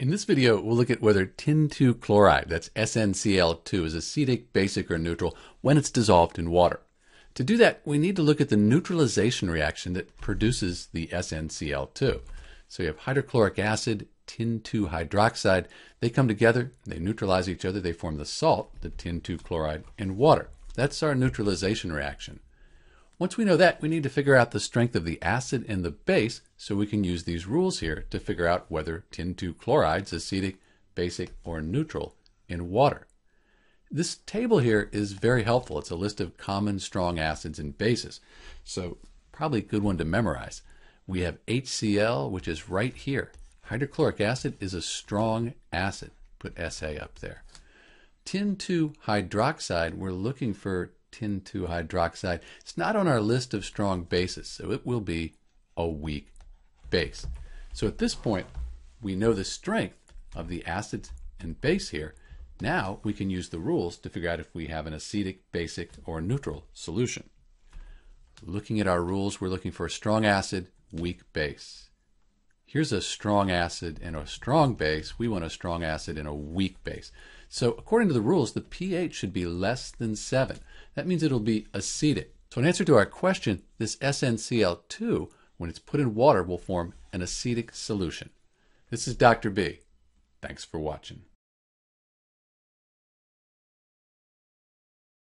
In this video, we'll look at whether tin 2 chloride, that's SnCl2, is acidic, basic, or neutral when it's dissolved in water. To do that, we need to look at the neutralization reaction that produces the SnCl2. So you have hydrochloric acid, tin 2 hydroxide. They come together, they neutralize each other, they form the salt, the tin 2 chloride, and water. That's our neutralization reaction. Once we know that, we need to figure out the strength of the acid and the base so we can use these rules here to figure out whether tin 2 chloride is acidic, basic, or neutral in water. This table here is very helpful. It's a list of common strong acids and bases, so probably a good one to memorize. We have HCl, which is right here. Hydrochloric acid is a strong acid. Put SA up there. Tin 2 hydroxide, we're looking for tin 2 hydroxide. It's not on our list of strong bases, so it will be a weak base. So at this point, we know the strength of the acid and base here. Now we can use the rules to figure out if we have an acidic, basic, or neutral solution. Looking at our rules, we're looking for a strong acid, weak base. Here's a strong acid and a strong base. We want a strong acid and a weak base. So according to the rules, the pH should be less than 7. That means it'll be acidic. So in answer to our question, this SnCl2, when it's put in water, will form an acidic solution. This is Dr. B. Thanks for watching.